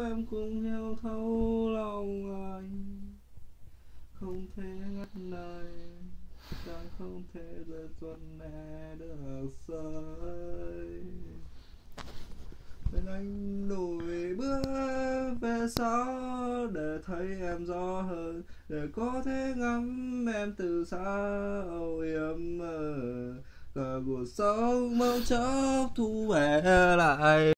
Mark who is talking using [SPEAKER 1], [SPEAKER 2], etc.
[SPEAKER 1] em cũng hiểu thấu lòng anh. Không thể ngắt lời, càng không thể rời tuần né được rơi. Bên anh lùi bước về sau, để thấy em rõ hơn, để có thể ngắm em từ xa. Âu yếm mơ cả cuộc sống mong chốc thu về lại.